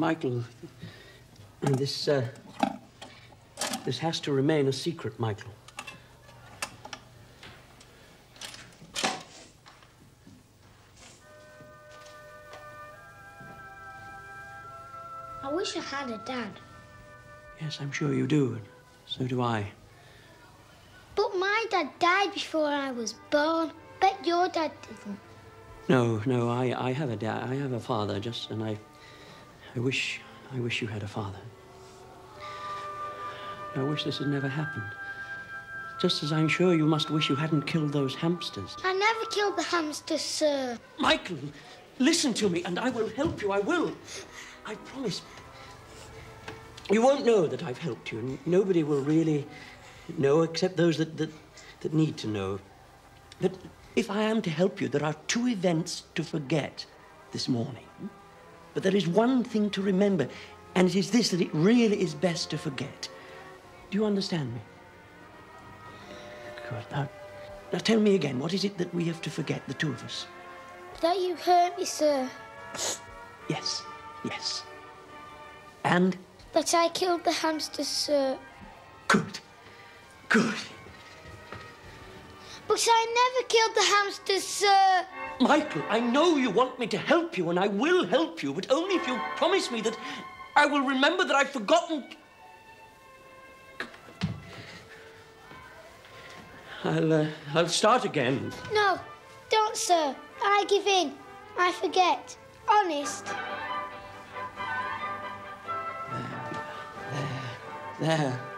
Michael, this, uh, this has to remain a secret, Michael. I wish I had a dad. Yes, I'm sure you do, and so do I. But my dad died before I was born. Bet your dad didn't. No, no, I, I have a dad. I have a father, just, and I, I wish, I wish you had a father. I wish this had never happened. Just as I'm sure you must wish you hadn't killed those hamsters. I never killed the hamsters, sir. Michael, listen to me, and I will help you. I will. I promise. You won't know that I've helped you, and nobody will really know except those that, that, that need to know. But if I am to help you, there are two events to forget this morning. But there is one thing to remember, and it is this that it really is best to forget. Do you understand me? Good. Now, now tell me again, what is it that we have to forget, the two of us? That you hurt me, sir. Yes, yes. And? That I killed the hamster, sir. Good. Good. But I never killed the hamster, sir. Michael, I know you want me to help you, and I will help you, but only if you promise me that I will remember that I've forgotten. I'll, uh, I'll start again. No, don't, sir. I give in. I forget. Honest. There. Oh,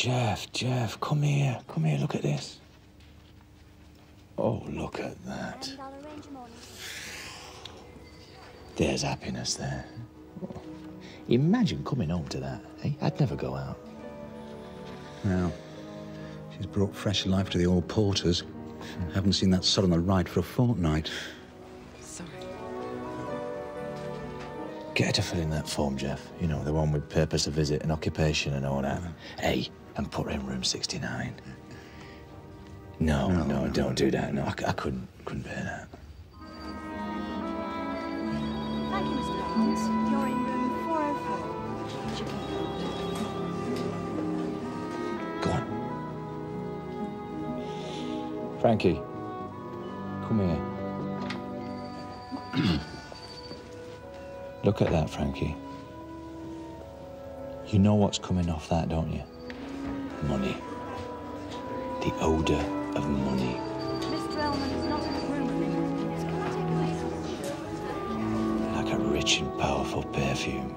Jeff, Jeff, come here. Come here, look at this. Oh, look at that. There's happiness there. Imagine coming home to that. Eh? I'd never go out. Well, she's brought fresh life to the old porters. Haven't seen that son on the right for a fortnight. Sorry. Get her to fill in that form, Jeff. You know, the one with purpose of visit and occupation and all that. Hey, and put her in room 69. No, no, don't do that. No, I, c- I couldn't, couldn't bear that. Thank you, Mr. Lawrence. You're in room 404. Go on. Frankie, come here. Look at that, Frankie. You know what's coming off that, don't you? Money. The odour of money. Mr. Elman is not in the room with me. Can I take a Like a rich and powerful perfume.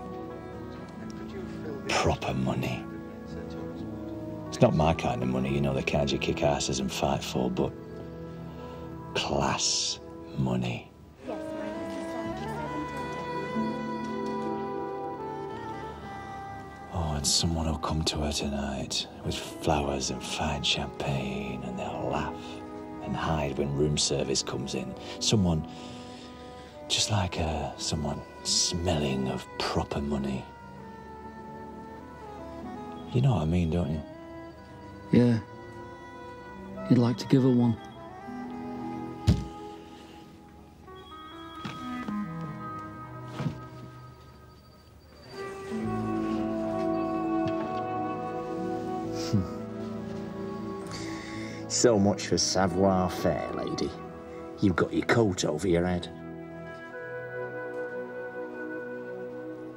Proper money. It's not my kind of money, you know, the kind you kick asses and fight for, but class money. Someone will come to her tonight with flowers and fine champagne, and they'll laugh and hide when room service comes in. Someone just like uh, someone smelling of proper money. You know what I mean, don't you? Yeah. You'd like to give her one. So much for savoir faire, lady. You've got your coat over your head.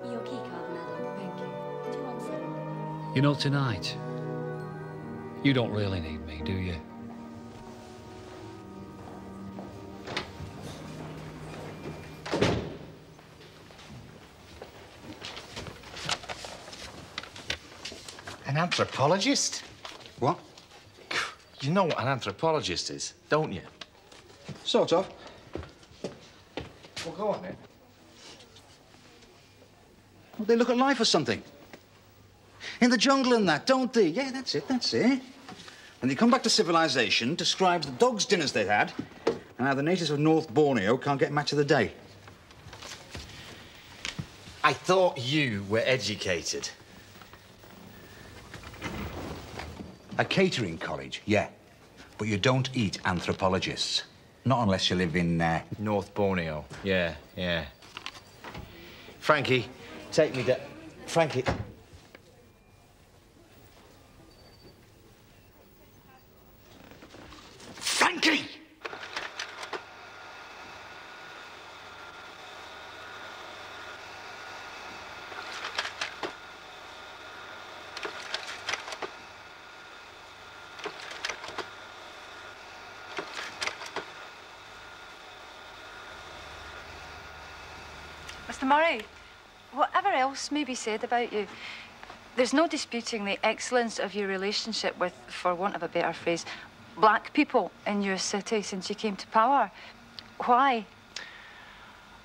Your key card, madam. Thank you. Do you want some? You know, tonight, you don't really need me, do you? An anthropologist? What? You know what an anthropologist is, don't you? Sort of. Well, go on then. Well, they look at life or something. In the jungle and that, don't they? Yeah, that's it, that's it. And they come back to civilization, describes the dogs' dinners they had, and how the natives of North Borneo can't get match of the day. I thought you were educated. A catering college, yeah. But you don't eat anthropologists. Not unless you live in, uh... North Borneo. Yeah, yeah. Frankie, take me to. Frankie. Frankie! Mr. Murray, whatever else may be said about you, there's no disputing the excellence of your relationship with, for want of a better phrase, black people in your city since you came to power. Why?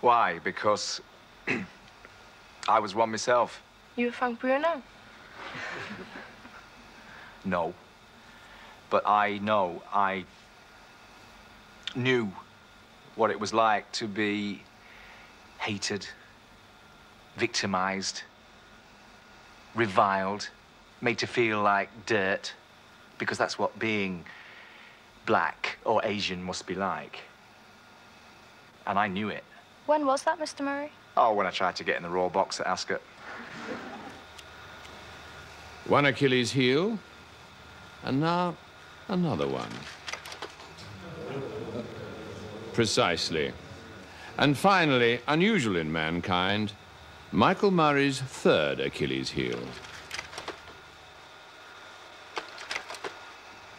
Why? Because I was one myself. You Frank Bruno? No. But I know, I knew what it was like to be hated, victimized, reviled, made to feel like dirt, because that's what being black or Asian must be like. And I knew it. When was that, Mr. Murray? Oh, when I tried to get in the royal box at Ascot. One Achilles heel, and now another one. Precisely. And finally, unusual in mankind, Michael Murray's third Achilles heel.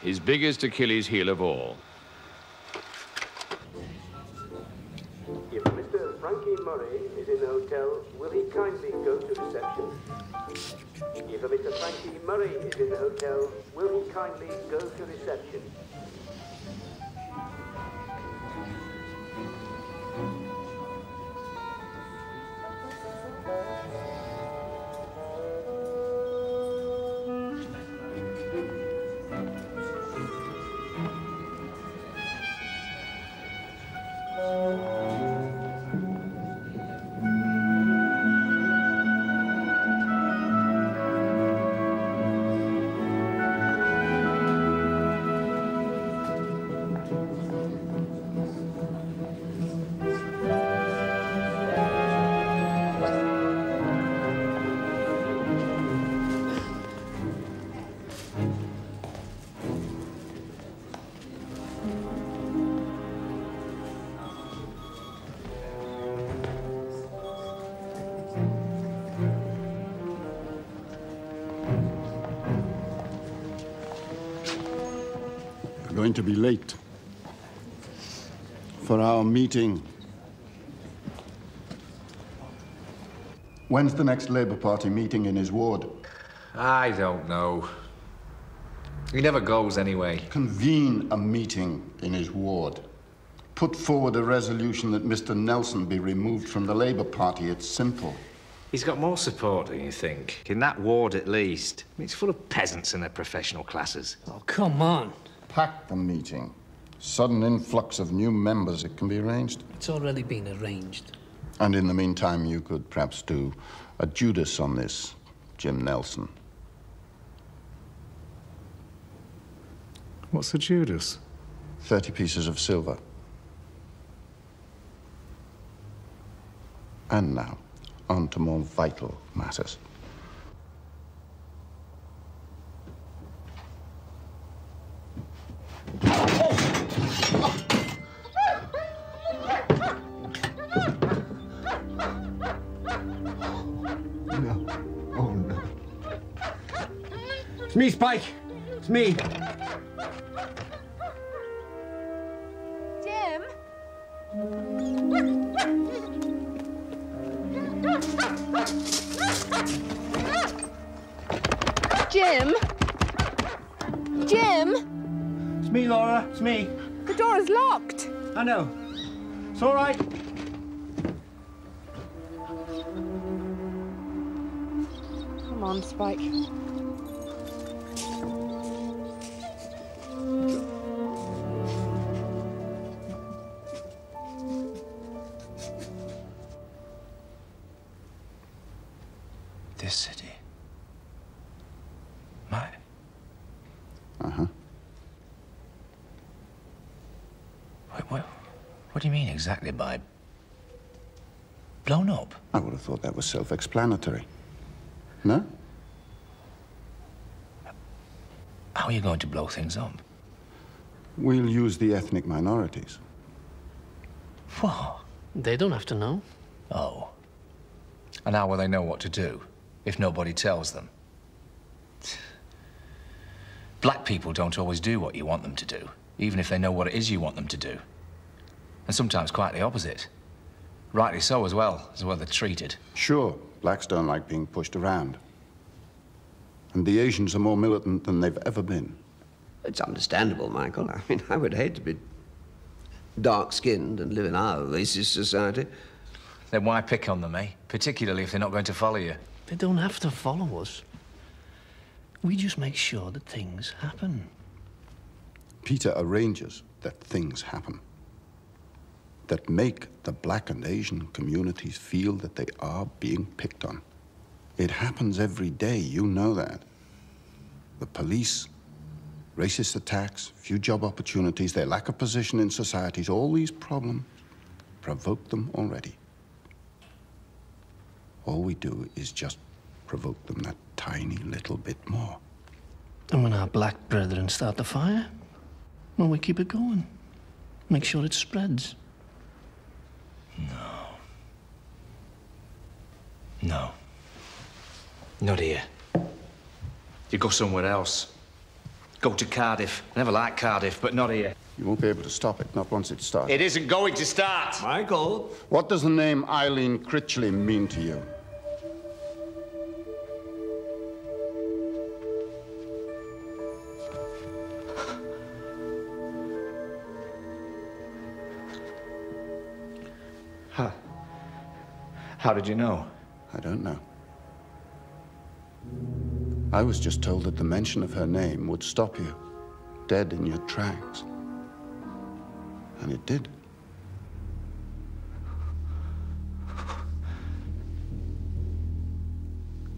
His biggest Achilles heel of all. If Mr. Frankie Murray is in the hotel, will he kindly go to reception? If Mr. Frankie Murray is in the hotel, will he kindly go to reception? Going to be late for our meeting. When's the next Labour Party meeting in his ward? I don't know. He never goes anyway. Convene a meeting in his ward. Put forward a resolution that Mr. Nelson be removed from the Labour Party. It's simple. He's got more support than you think. In that ward, at least. I mean, it's full of peasants and their professional classes. Oh, come on. Pack the meeting. Sudden influx of new members, it can be arranged. It's already been arranged. And in the meantime, you could perhaps do a Judas on this, Jim Nelson. What's a Judas? 30 pieces of silver. And now, on to more vital matters. No. Oh, no. It's me, Spike. It's me. Jim? Jim? Jim? It's me, Laura. It's me. The door is locked. I know. It's all right. Come on, Spike. This city. My. Uh huh. What, what, what do you mean exactly by. blown up? I would have thought that was self explanatory. No? How are you going to blow things up? We'll use the ethnic minorities. What? They don't have to know. Oh. And how will they know what to do if nobody tells them? Black people don't always do what you want them to do, even if they know what it is you want them to do. And sometimes quite the opposite. Rightly so as well, as well they're treated. Sure, blacks don't like being pushed around. And the Asians are more militant than they've ever been. It's understandable, Michael. I mean, I would hate to be. dark-skinned and live in our racist society. Then why pick on them, eh? Particularly if they're not going to follow you. They don't have to follow us. We just make sure that things happen. Peter arranges that things happen. That make the black and Asian communities feel that they are being picked on. It happens every day, you know that. The police, racist attacks, few job opportunities, their lack of position in societies, all these problems provoke them already. All we do is just provoke them that tiny little bit more. And when our black brethren start the fire, well, we keep it going. Make sure it spreads. No. No. Not here. You go somewhere else. Go to Cardiff. I never liked Cardiff, but not here. You won't be able to stop it, not once it starts. It isn't going to start. Michael! What does the name Eileen Critchley mean to you? How did you know? I don't know. I was just told that the mention of her name would stop you, dead in your tracks. And it did.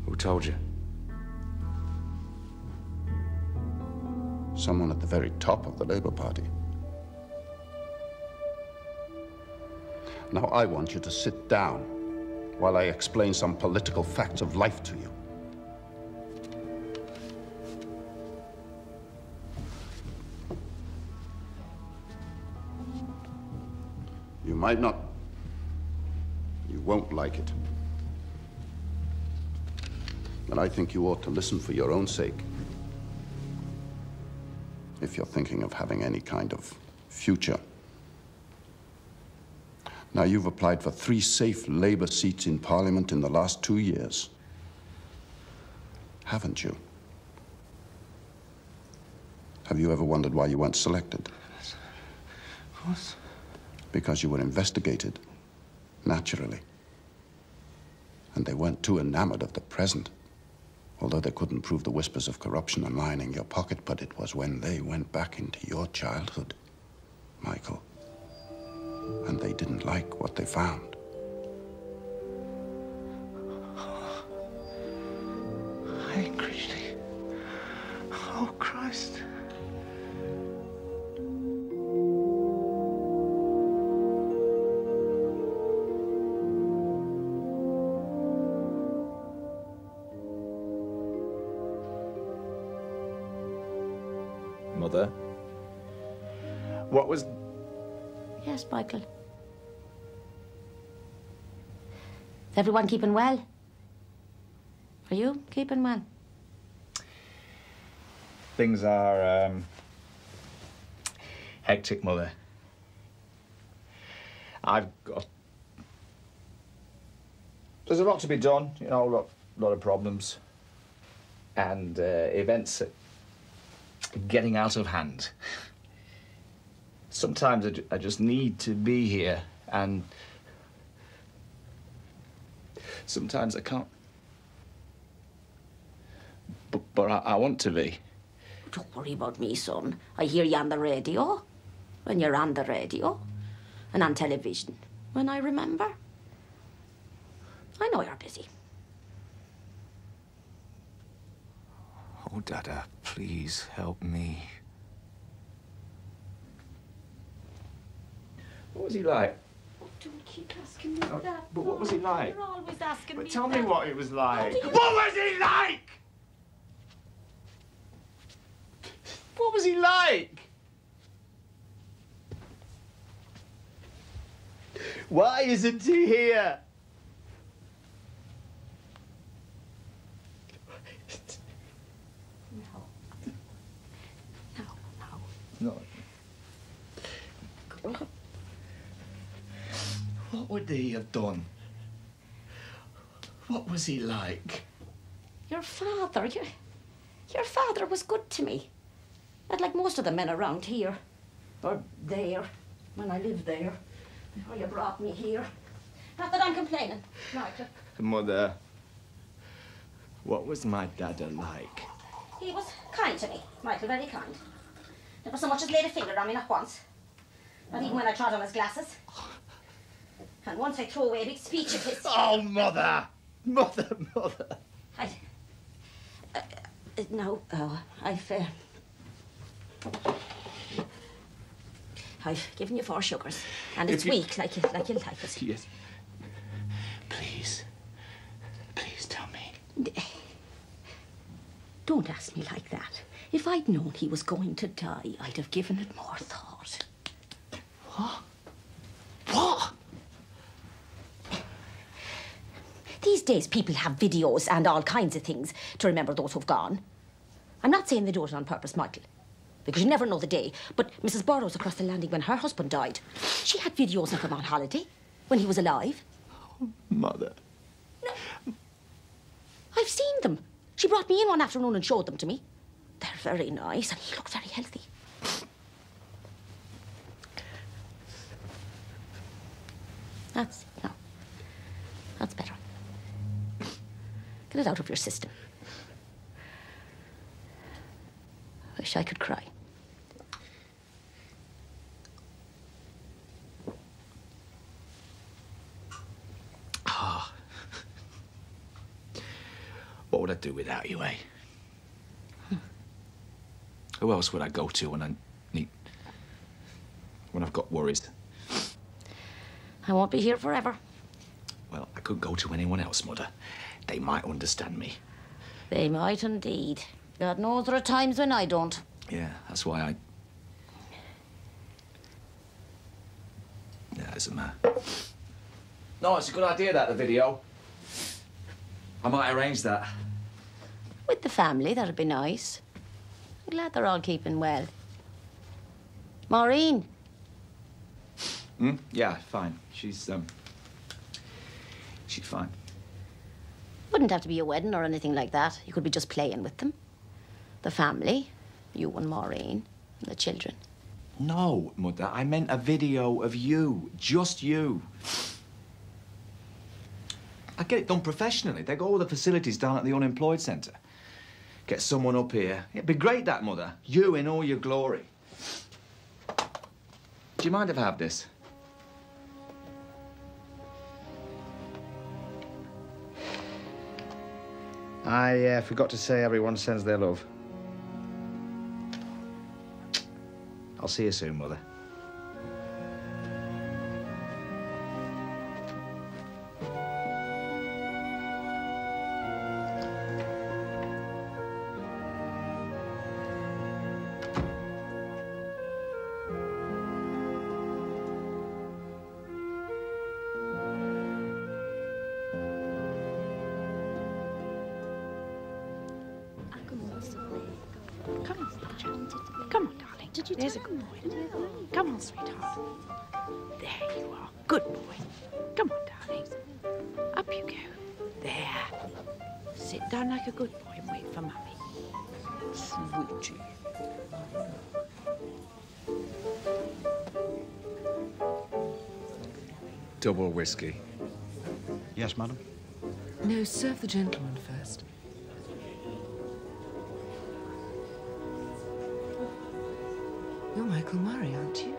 Who told you? Someone at the very top of the Labour Party. Now I want you to sit down while I explain some political facts of life to you. You might not. You won't like it. But I think you ought to listen for your own sake. If you're thinking of having any kind of future. Now, you've applied for three safe Labour seats in Parliament in the last two years. Haven't you? Have you ever wondered why you weren't selected? What? Because you were investigated, naturally. And they weren't too enamored of the present. Although they couldn't prove the whispers of corruption and lying in your pocket, but it was when they went back into your childhood, Michael. And they didn't like what they found. Everyone keeping well? Are you keeping well? Things are, um... Hectic, Mother. I've got... There's a lot to be done, you know, a lot, lot of problems. And uh, events getting out of hand. Sometimes I, I just need to be here, and sometimes I can't. But, but I, I want to be. Don't worry about me, son. I hear you on the radio. When you're on the radio. And on television. When I remember. I know you're busy. Oh, Dada, please help me. What was he like? Keep asking me Oh, that. but what was he oh, like? You're always asking But me tell that. me what it was like. What was he like? What was he like? Why isn't he here? No. What would he have done? What was he like? Your father, your, your father was good to me. Not like most of the men around here. Or there. when I lived there, before you brought me here. Not that I'm complaining, Michael. Mother, what was my dad like? He was kind to me, Michael, very kind. Never so much as laid a finger on me, not once. Not even when I trod on his glasses. Oh, And once I threw away a big speech of his. Oh, Mother! Mother, Mother! I. Uh, uh, no, oh, I've. Uh, I've given you four sugars, and it's you- weak, like you, like you like it. Yes. Please. Please tell me. Don't ask me like that. If I'd known he was going to die, I'd have given it more thought. What? What? These days, people have videos and all kinds of things to remember those who've gone. I'm not saying they do it on purpose, Michael, because you never know the day. But Mrs. Burrows across the landing, when her husband died, she had videos of him on holiday when he was alive. Oh, Mother. No. I've seen them. She brought me in one afternoon and showed them to me. They're very nice, and he looked very healthy. That's no. That's better. Get it out of your system. Wish I could cry. Ah. what would I do without you, eh? Who else would I go to when I need. when I've got worries? I won't be here forever. Well, I could go to anyone else, Mother. They might understand me. They might indeed. God knows there are times when I don't. Yeah, that's why I. Yeah, it doesn't matter. No, it's a good idea, that, the video. I might arrange that. With the family, that'd be nice. I'm glad they're all keeping well. Maureen, Hmm? Yeah, fine. She's, um. She's fine. Wouldn't have to be a wedding or anything like that. You could be just playing with them. The family, you and Maureen, and the children. No, Mother, I meant a video of you. Just you. I get it done professionally. They got all the facilities down at the unemployed centre. Get someone up here. It'd be great, that, Mother. You in all your glory. Do you mind if I have this? I uh, forgot to say everyone sends their love. I'll see you soon, Mother. Double whiskey. Yes, madam. No, serve the gentleman first. You're Michael Murray, aren't you?